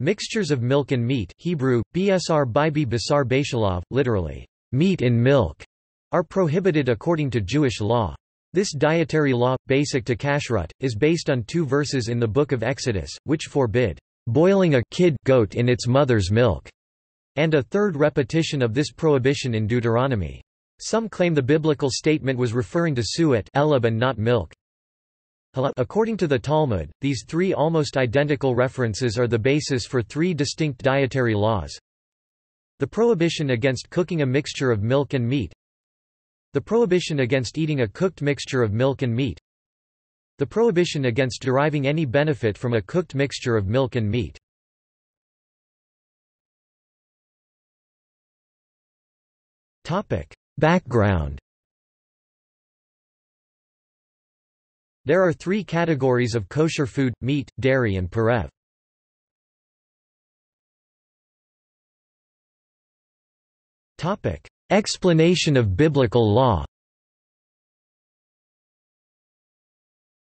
Mixtures of milk and meat Hebrew, bsr bibi basar bashalov, literally, meat in milk, are prohibited according to Jewish law. This dietary law, basic to kashrut, is based on two verses in the Book of Exodus, which forbid boiling a kid goat in its mother's milk, and a third repetition of this prohibition in Deuteronomy. Some claim the biblical statement was referring to suet elab and not milk. According to the Talmud, these three almost identical references are the basis for three distinct dietary laws. The prohibition against cooking a mixture of milk and meat. The prohibition against eating a cooked mixture of milk and meat. The prohibition against deriving any benefit from a cooked mixture of milk and meat. Background There are three categories of kosher food, meat, dairy and parev. Explanation of biblical law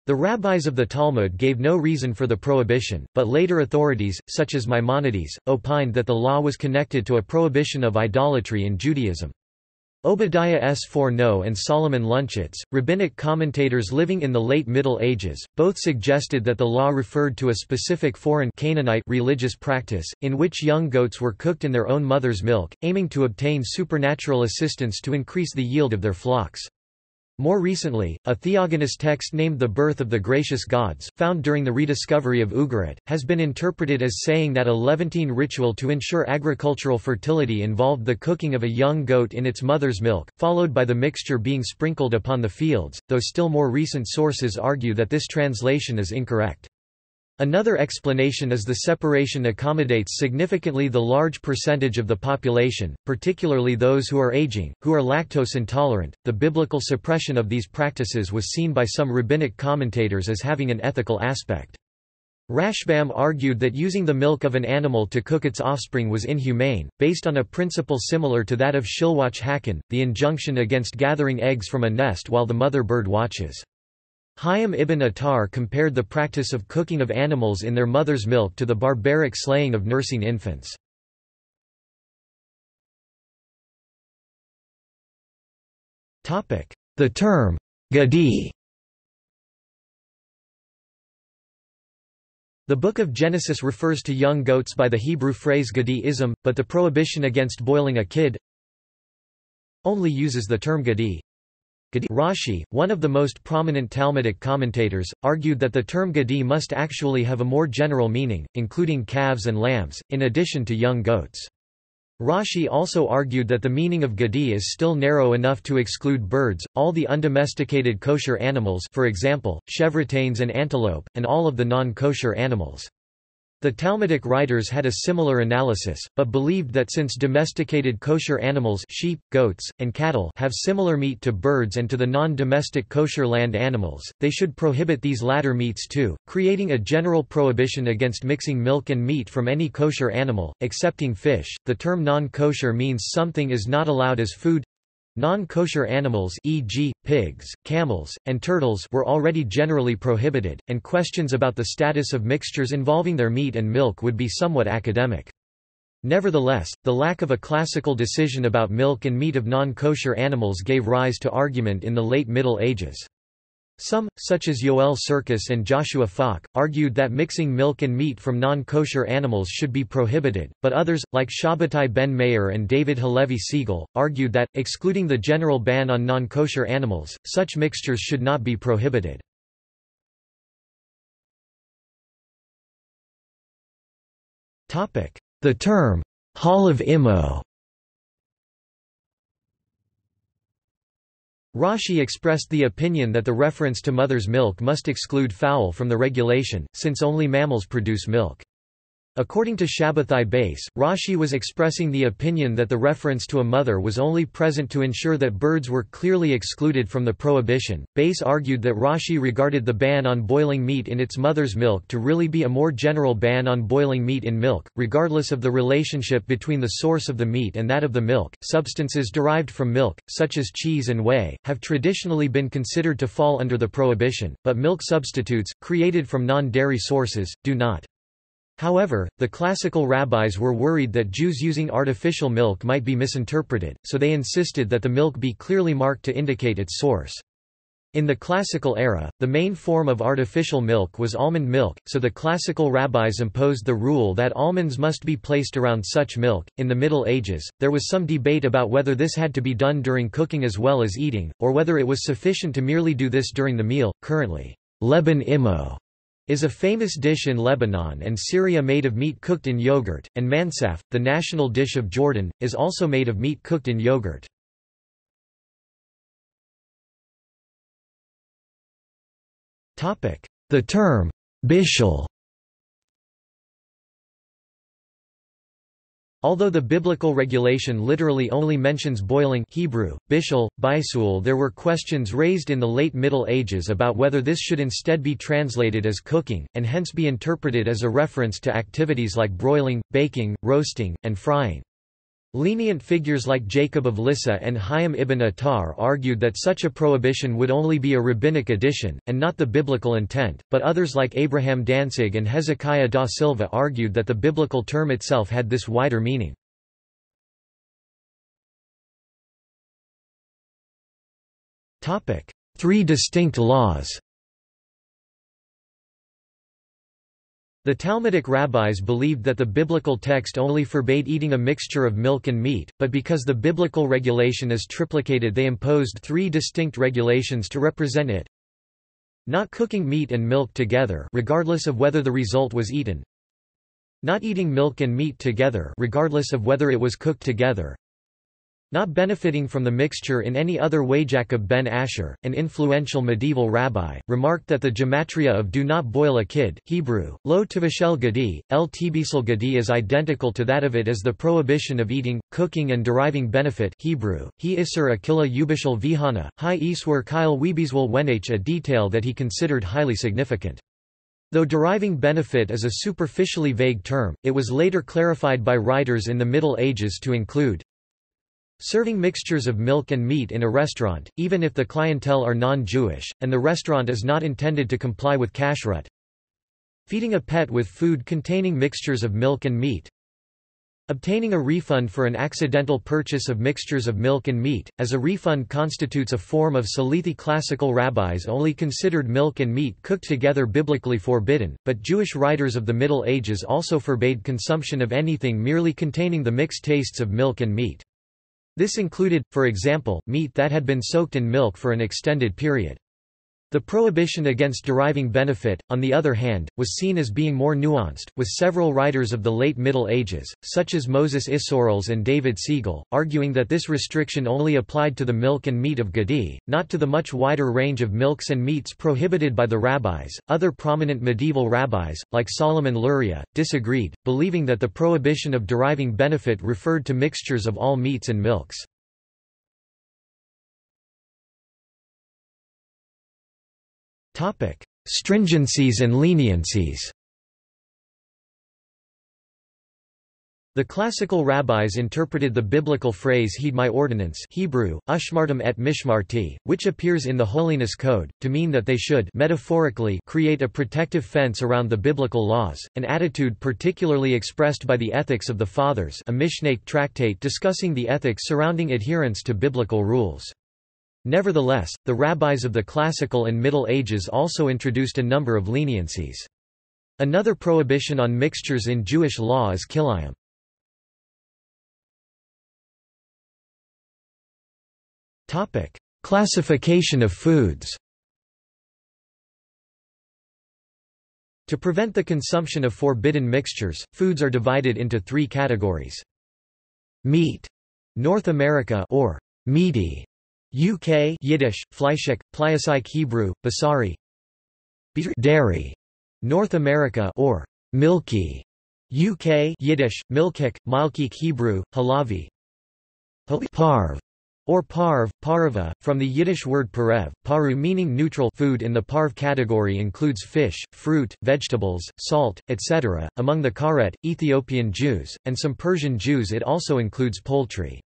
The rabbis of the Talmud gave no reason for the prohibition, but later authorities, such as Maimonides, opined that the law was connected to a prohibition of idolatry in Judaism. Obadiah Sforno and Solomon Luntschitz, rabbinic commentators living in the late Middle Ages, both suggested that the law referred to a specific foreign Canaanite religious practice, in which young goats were cooked in their own mother's milk, aiming to obtain supernatural assistance to increase the yield of their flocks. More recently, a theogonist text named The Birth of the Gracious Gods, found during the rediscovery of Ugarit, has been interpreted as saying that a Levantine ritual to ensure agricultural fertility involved the cooking of a young goat in its mother's milk, followed by the mixture being sprinkled upon the fields, though still more recent sources argue that this translation is incorrect. Another explanation is the separation accommodates significantly the large percentage of the population, particularly those who are aging, who are lactose intolerant. The biblical suppression of these practices was seen by some rabbinic commentators as having an ethical aspect. Rashbam argued that using the milk of an animal to cook its offspring was inhumane, based on a principle similar to that of Shiluach haken, the injunction against gathering eggs from a nest while the mother bird watches. Hayim ibn Attar compared the practice of cooking of animals in their mother's milk to the barbaric slaying of nursing infants. The term, gadi The Book of Genesis refers to young goats by the Hebrew phrase gadi-ism, but the prohibition against boiling a kid only uses the term gadi. Rashi, one of the most prominent Talmudic commentators, argued that the term gadi must actually have a more general meaning, including calves and lambs, in addition to young goats. Rashi also argued that the meaning of gadi is still narrow enough to exclude birds, all the undomesticated kosher animals for example, chevrotains and antelope, and all of the non-kosher animals. The Talmudic writers had a similar analysis, but believed that since domesticated kosher animals sheep, goats, and cattle have similar meat to birds and to the non-domestic kosher land animals, they should prohibit these latter meats too, creating a general prohibition against mixing milk and meat from any kosher animal, excepting fish. The term non-kosher means something is not allowed as food, Non-kosher animals e.g., pigs, camels, and turtles were already generally prohibited, and questions about the status of mixtures involving their meat and milk would be somewhat academic. Nevertheless, the lack of a classical decision about milk and meat of non-kosher animals gave rise to argument in the late Middle Ages. Some, such as Yoel Sirkis and Joshua Falk, argued that mixing milk and meat from non-kosher animals should be prohibited, but others, like Shabbatai ben Meir and David Halevi Segal, argued that, excluding the general ban on non-kosher animals, such mixtures should not be prohibited. The term, halev immo Rashi expressed the opinion that the reference to mother's milk must exclude fowl from the regulation, since only mammals produce milk. According to Shabbatai Bass, Rashi was expressing the opinion that the reference to a mother was only present to ensure that birds were clearly excluded from the prohibition. Bass argued that Rashi regarded the ban on boiling meat in its mother's milk to really be a more general ban on boiling meat in milk, regardless of the relationship between the source of the meat and that of the milk. Substances derived from milk, such as cheese and whey, have traditionally been considered to fall under the prohibition, but milk substitutes, created from non dairy sources, do not. However, the classical rabbis were worried that Jews using artificial milk might be misinterpreted, so they insisted that the milk be clearly marked to indicate its source. In the classical era, the main form of artificial milk was almond milk, so the classical rabbis imposed the rule that almonds must be placed around such milk. In the Middle Ages, there was some debate about whether this had to be done during cooking as well as eating, or whether it was sufficient to merely do this during the meal. Currently, Leban imo is a famous dish in Lebanon and Syria made of meat cooked in yogurt, and mansaf, the national dish of Jordan, is also made of meat cooked in yogurt. The term, bishul Although the biblical regulation literally only mentions boiling Hebrew, bishul, bisul there were questions raised in the late Middle Ages about whether this should instead be translated as cooking, and hence be interpreted as a reference to activities like broiling, baking, roasting, and frying. Lenient figures like Jacob of Lissa and Hayim ibn Attar argued that such a prohibition would only be a rabbinic addition, and not the biblical intent, but others like Abraham Danzig and Hezekiah da Silva argued that the biblical term itself had this wider meaning. Three distinct laws The Talmudic rabbis believed that the biblical text only forbade eating a mixture of milk and meat, but because the biblical regulation is triplicated they imposed three distinct regulations to represent it. Not cooking meat and milk together regardless of whether the result was eaten. Not eating milk and meat together regardless of whether it was cooked together. Not benefiting from the mixture in any other way. Jacob ben Asher, an influential medieval rabbi, remarked that the gematria of do not boil a kid Hebrew, lo tivashel gadi, el tibisel gadi is identical to that of it as the prohibition of eating, cooking and deriving benefit Hebrew, he isser akilla ubishal vihana, hi iswer kyle webiswal wenach a detail that he considered highly significant. Though deriving benefit is a superficially vague term, it was later clarified by writers in the Middle Ages to include Serving mixtures of milk and meat in a restaurant, even if the clientele are non-Jewish, and the restaurant is not intended to comply with kashrut. Feeding a pet with food containing mixtures of milk and meat. Obtaining a refund for an accidental purchase of mixtures of milk and meat, as a refund constitutes a form of salithi classical rabbis only considered milk and meat cooked together biblically forbidden, but Jewish writers of the Middle Ages also forbade consumption of anything merely containing the mixed tastes of milk and meat. This included, for example, meat that had been soaked in milk for an extended period. The prohibition against deriving benefit, on the other hand, was seen as being more nuanced, with several writers of the late Middle Ages, such as Moses Isserles and David Segal, arguing that this restriction only applied to the milk and meat of Gadi, not to the much wider range of milks and meats prohibited by the rabbis. Other prominent medieval rabbis, like Solomon Luria, disagreed, believing that the prohibition of deriving benefit referred to mixtures of all meats and milks. Stringencies and leniencies The classical rabbis interpreted the biblical phrase heed my ordinance Hebrew, ushmartim et mishmarti, which appears in the Holiness Code, to mean that they should metaphorically create a protective fence around the biblical laws, an attitude particularly expressed by the Ethics of the Fathers a Mishnaic tractate discussing the ethics surrounding adherence to biblical rules. Nevertheless, the rabbis of the Classical and Middle Ages also introduced a number of leniencies. Another prohibition on mixtures in Jewish law is kilayim. Topic: Classification of foods To prevent the consumption of forbidden mixtures, foods are divided into three categories. Meat, North America or meaty, UK Yiddish, Fleischek, Pliasike Hebrew, Basari Dairy, North America or milky, UK Yiddish, Milkik, Malkik Hebrew, Halavi Parv or parv, parva, from the Yiddish word parev, paru meaning neutral food in the parv category includes fish, fruit, vegetables, salt, etc. Among the Karaites, Ethiopian Jews, and some Persian Jews it also includes poultry.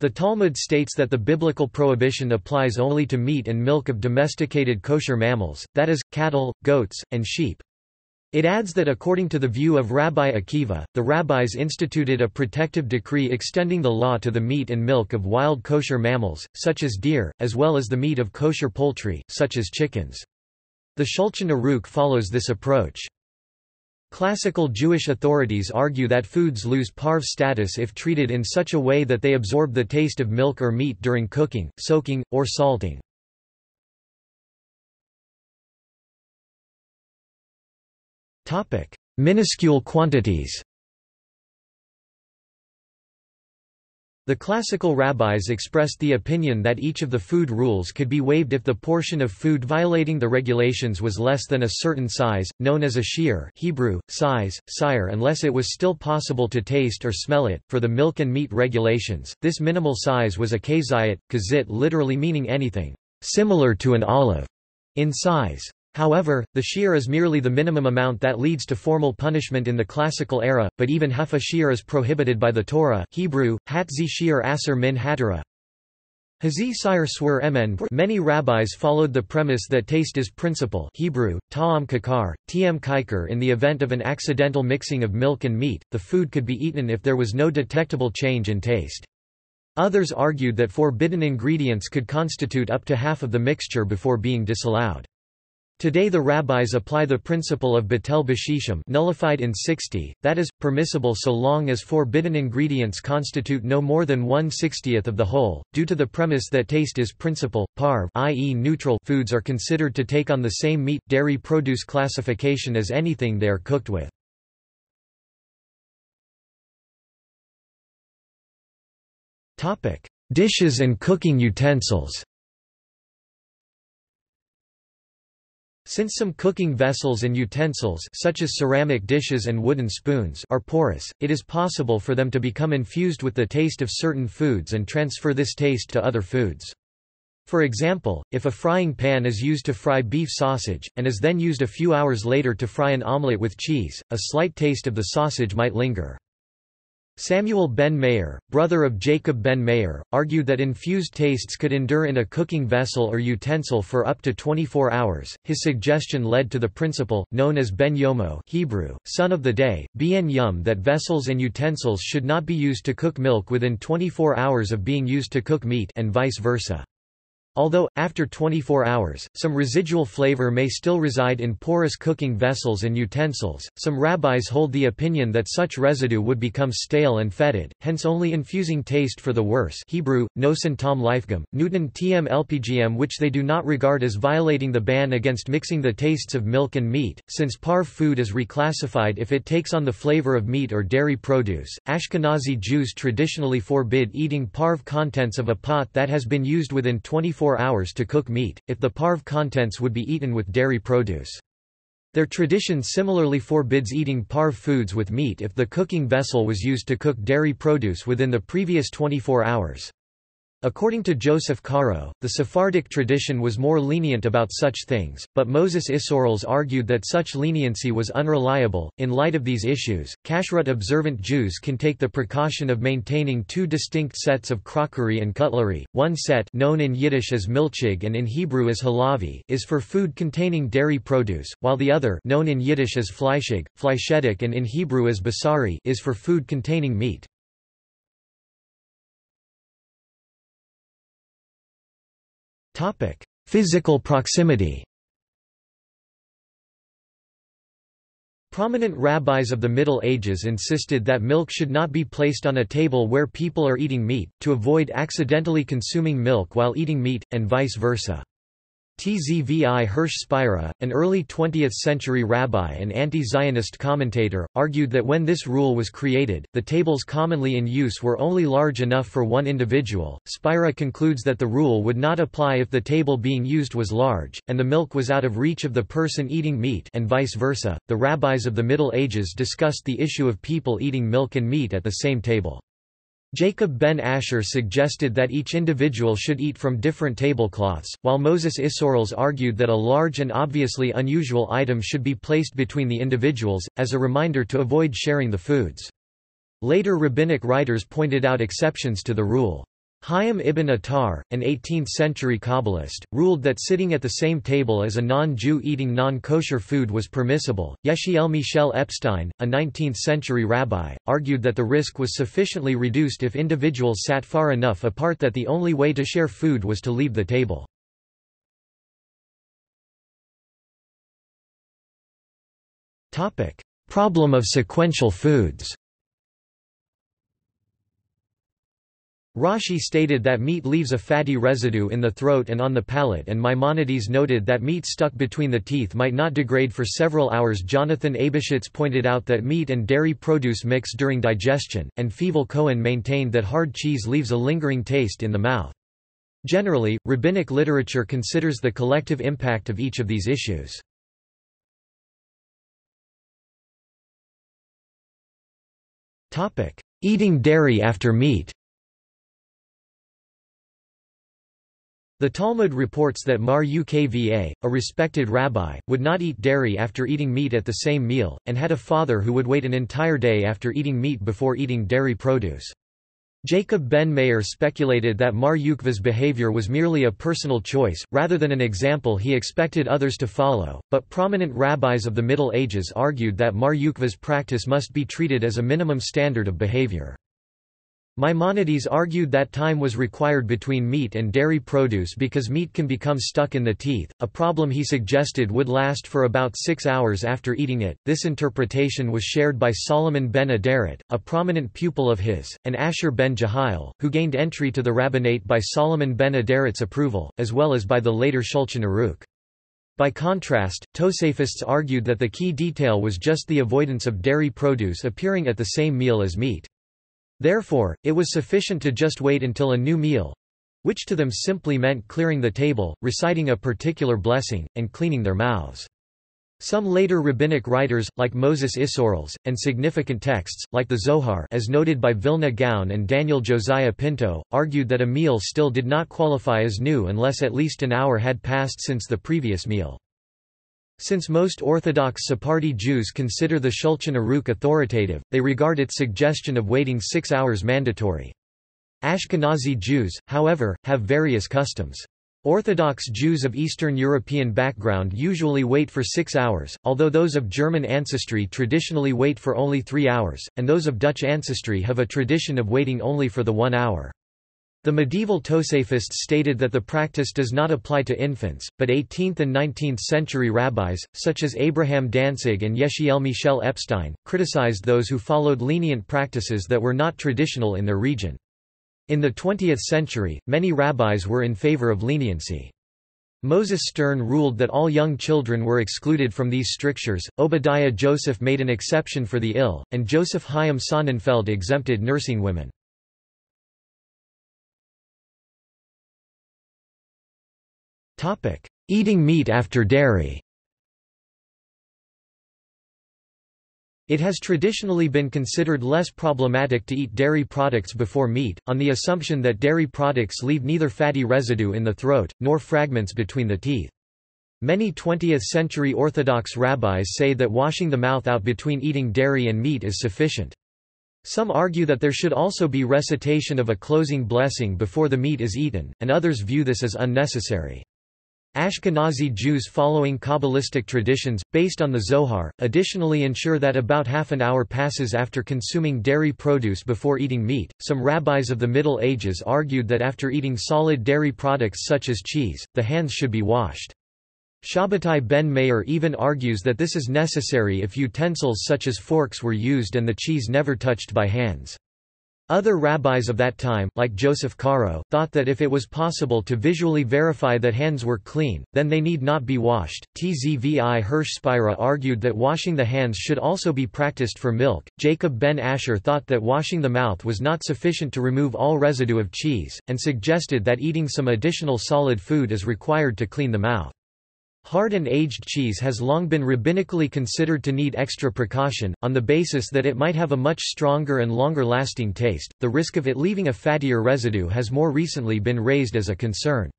The Talmud states that the biblical prohibition applies only to meat and milk of domesticated kosher mammals, that is, cattle, goats, and sheep. It adds that according to the view of Rabbi Akiva, the rabbis instituted a protective decree extending the law to the meat and milk of wild kosher mammals, such as deer, as well as the meat of kosher poultry, such as chickens. The Shulchan Aruch follows this approach. Classical Jewish authorities argue that foods lose parve status if treated in such a way that they absorb the taste of milk or meat during cooking, soaking, or salting. Minuscule quantities The classical rabbis expressed the opinion that each of the food rules could be waived if the portion of food violating the regulations was less than a certain size, known as a shiur Hebrew, size, sire unless it was still possible to taste or smell it. For the milk and meat regulations, this minimal size was a kazayat, kazit literally meaning anything similar to an olive in size. However, the shiur is merely the minimum amount that leads to formal punishment in the classical era, but even half a shiur is prohibited by the Torah Hebrew, hatzi aser min hatara. Hazi sire swir emen Many rabbis followed the premise that taste is principle Hebrew, ta'am kakar, tm kiker In the event of an accidental mixing of milk and meat, the food could be eaten if there was no detectable change in taste. Others argued that forbidden ingredients could constitute up to half of the mixture before being disallowed. Today the rabbis apply the principle of batel bashishim nullified in 60, that is, permissible so long as forbidden ingredients constitute no more than one-sixtieth of the whole, due to the premise that taste is principle, parv i.e. neutral foods are considered to take on the same meat, dairy produce classification as anything they are cooked with. Dishes and cooking utensils Since some cooking vessels and utensils such as ceramic dishes and wooden spoons are porous, it is possible for them to become infused with the taste of certain foods and transfer this taste to other foods. For example, if a frying pan is used to fry beef sausage, and is then used a few hours later to fry an omelette with cheese, a slight taste of the sausage might linger. Samuel ben Meir, brother of Jacob ben Meir, argued that infused tastes could endure in a cooking vessel or utensil for up to 24 hours. His suggestion led to the principle, known as ben yomo Hebrew, son of the day, bien yom that vessels and utensils should not be used to cook milk within 24 hours of being used to cook meat and vice versa. Although, after 24 hours, some residual flavor may still reside in porous cooking vessels and utensils, some rabbis hold the opinion that such residue would become stale and fetid, hence only infusing taste for the worse Hebrew, nosen tom lifegum, Newton tm lpgm which they do not regard as violating the ban against mixing the tastes of milk and meat, since parve food is reclassified if it takes on the flavor of meat or dairy produce. Ashkenazi Jews traditionally forbid eating parve contents of a pot that has been used within 24 24 hours to cook meat, if the parve contents would be eaten with dairy produce. Their tradition similarly forbids eating parve foods with meat if the cooking vessel was used to cook dairy produce within the previous 24 hours. According to Joseph Caro, the Sephardic tradition was more lenient about such things, but Moses Isserles argued that such leniency was unreliable. In light of these issues, kashrut observant Jews can take the precaution of maintaining two distinct sets of crockery and cutlery. One set, known in Yiddish as milchig and in Hebrew as halavi, is for food containing dairy produce, while the other, known in Yiddish as fleischig, fleischedig and in Hebrew as basari, is for food containing meat. Physical proximity Prominent rabbis of the Middle Ages insisted that milk should not be placed on a table where people are eating meat, to avoid accidentally consuming milk while eating meat, and vice versa. Tzvi Hirsch Spira, an early 20th-century rabbi and anti-Zionist commentator, argued that when this rule was created, the tables commonly in use were only large enough for one individual. Spira concludes that the rule would not apply if the table being used was large, and the milk was out of reach of the person eating meat and vice versa. The rabbis of the Middle Ages discussed the issue of people eating milk and meat at the same table. Jacob ben Asher suggested that each individual should eat from different tablecloths, while Moses Isserles argued that a large and obviously unusual item should be placed between the individuals, as a reminder to avoid sharing the foods. Later rabbinic writers pointed out exceptions to the rule. Hayim ibn Attar, an 18th-century Kabbalist, ruled that sitting at the same table as a non-Jew eating non-kosher food was permissible. Yechiel Michel Epstein, a 19th-century rabbi, argued that the risk was sufficiently reduced if individuals sat far enough apart that the only way to share food was to leave the table. Problem of sequential foods Rashi stated that meat leaves a fatty residue in the throat and on the palate and Maimonides noted that meat stuck between the teeth might not degrade for several hours Jonathan Eybeschutz pointed out that meat and dairy produce mix during digestion, and Feivel Cohen maintained that hard cheese leaves a lingering taste in the mouth. Generally, rabbinic literature considers the collective impact of each of these issues. Eating dairy after meat The Talmud reports that Mar Ukva, a respected rabbi, would not eat dairy after eating meat at the same meal, and had a father who would wait an entire day after eating meat before eating dairy produce. Jacob ben Meir speculated that Mar Ukva's behavior was merely a personal choice, rather than an example he expected others to follow, but prominent rabbis of the Middle Ages argued that Mar Ukva's practice must be treated as a minimum standard of behavior. Maimonides argued that time was required between meat and dairy produce because meat can become stuck in the teeth, a problem he suggested would last for about six hours after eating it. This interpretation was shared by Solomon ben Aderet, a prominent pupil of his, and Asher ben Jehiel, who gained entry to the rabbinate by Solomon ben Aderet's approval, as well as by the later Shulchan Aruch. By contrast, Tosafists argued that the key detail was just the avoidance of dairy produce appearing at the same meal as meat. Therefore, it was sufficient to just wait until a new meal—which to them simply meant clearing the table, reciting a particular blessing, and cleaning their mouths. Some later rabbinic writers, like Moses Isserles, and significant texts, like the Zohar as noted by Vilna Gaon and Daniel Josiah Pinto, argued that a meal still did not qualify as new unless at least an hour had passed since the previous meal. Since most Orthodox Sephardi Jews consider the Shulchan Aruch authoritative, they regard its suggestion of waiting six hours mandatory. Ashkenazi Jews, however, have various customs. Orthodox Jews of Eastern European background usually wait for six hours, although those of German ancestry traditionally wait for only three hours, and those of Dutch ancestry have a tradition of waiting only for the one hour. The medieval Tosafists stated that the practice does not apply to infants, but 18th and 19th century rabbis, such as Abraham Danzig and Yechiel Michel Epstein, criticized those who followed lenient practices that were not traditional in their region. In the 20th century, many rabbis were in favor of leniency. Moses Stern ruled that all young children were excluded from these strictures, Obadiah Joseph made an exception for the ill, and Joseph Chaim Sonnenfeld exempted nursing women. Topic: Eating meat after dairy. It has traditionally been considered less problematic to eat dairy products before meat, on the assumption that dairy products leave neither fatty residue in the throat, nor fragments between the teeth. Many 20th-century Orthodox rabbis say that washing the mouth out between eating dairy and meat is sufficient. Some argue that there should also be recitation of a closing blessing before the meat is eaten, and others view this as unnecessary. Ashkenazi Jews following Kabbalistic traditions, based on the Zohar, additionally ensure that about half an hour passes after consuming dairy produce before eating meat. Some rabbis of the Middle Ages argued that after eating solid dairy products such as cheese, the hands should be washed. Shabbatai ben Meir even argues that this is necessary if utensils such as forks were used and the cheese never touched by hands. Other rabbis of that time, like Joseph Caro, thought that if it was possible to visually verify that hands were clean, then they need not be washed. Tzvi Hirsch Spira argued that washing the hands should also be practiced for milk. Jacob ben Asher thought that washing the mouth was not sufficient to remove all residue of cheese, and suggested that eating some additional solid food is required to clean the mouth. Hard and aged cheese has long been rabbinically considered to need extra precaution, on the basis that it might have a much stronger and longer lasting taste. The risk of it leaving a fattier residue has more recently been raised as a concern.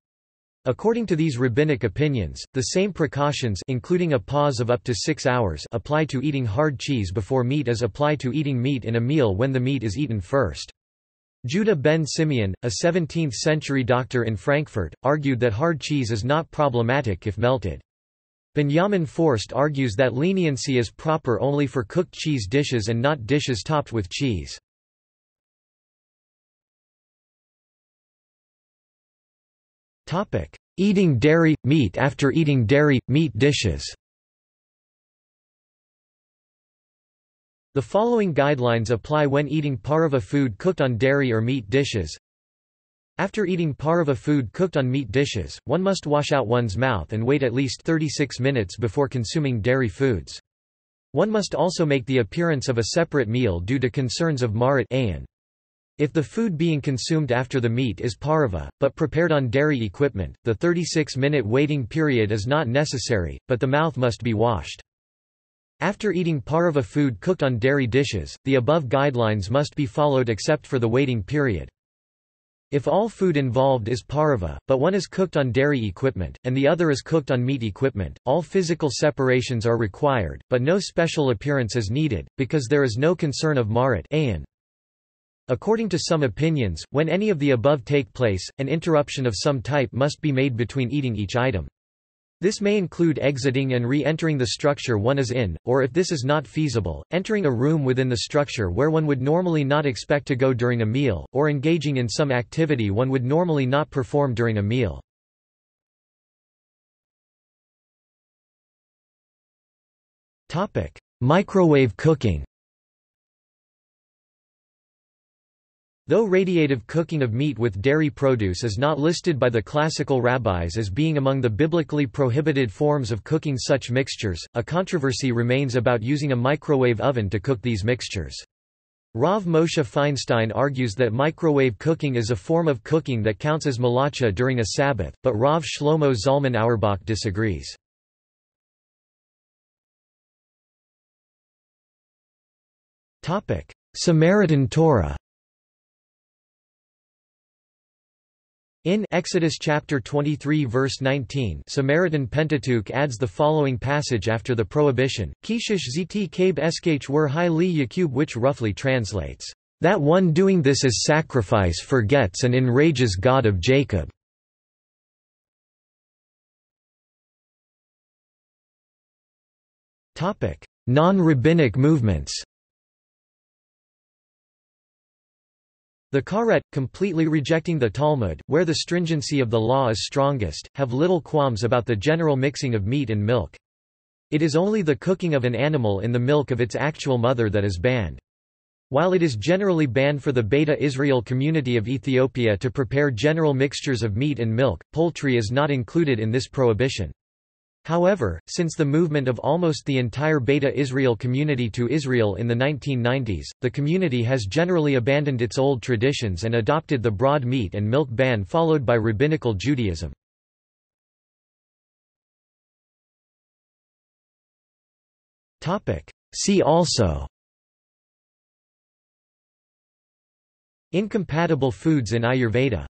According to these rabbinic opinions, the same precautions including a pause of up to six hours apply to eating hard cheese before meat as apply to eating meat in a meal when the meat is eaten first. Judah ben Simeon, a 17th-century doctor in Frankfurt, argued that hard cheese is not problematic if melted. Benjamin Forst argues that leniency is proper only for cooked cheese dishes and not dishes topped with cheese. Eating dairy, meat after eating dairy, meat dishes The following guidelines apply when eating parava food cooked on dairy or meat dishes. After eating parava food cooked on meat dishes, one must wash out one's mouth and wait at least 36 minutes before consuming dairy foods. One must also make the appearance of a separate meal due to concerns of marit If the food being consumed after the meat is parava, but prepared on dairy equipment, the 36-minute waiting period is not necessary, but the mouth must be washed. After eating parava food cooked on dairy dishes, the above guidelines must be followed except for the waiting period. If all food involved is parava, but one is cooked on dairy equipment, and the other is cooked on meat equipment, all physical separations are required, but no special appearance is needed, because there is no concern of marit According to some opinions, when any of the above take place, an interruption of some type must be made between eating each item. This may include exiting and re-entering the structure one is in, or if this is not feasible, entering a room within the structure where one would normally not expect to go during a meal, or engaging in some activity one would normally not perform during a meal. Microwave cooking Though radiative cooking of meat with dairy produce is not listed by the classical rabbis as being among the biblically prohibited forms of cooking such mixtures, a controversy remains about using a microwave oven to cook these mixtures. Rav Moshe Feinstein argues that microwave cooking is a form of cooking that counts as malacha during a Sabbath, but Rav Shlomo Zalman Auerbach disagrees. Samaritan Torah In Exodus chapter 23 verse 19 Samaritan Pentateuch adds the following passage after the prohibition, Kishish zt kabe eskh wer hi li yakub which roughly translates, "...that one doing this as sacrifice forgets and enrages God of Jacob." Non-rabbinic movements The Karaites, completely rejecting the Talmud, where the stringency of the law is strongest, have little qualms about the general mixing of meat and milk. It is only the cooking of an animal in the milk of its actual mother that is banned. While it is generally banned for the Beta Israel community of Ethiopia to prepare general mixtures of meat and milk, poultry is not included in this prohibition. However, since the movement of almost the entire Beta Israel community to Israel in the 1990s, the community has generally abandoned its old traditions and adopted the broad meat and milk ban followed by rabbinical Judaism. See also Incompatible foods in Ayurveda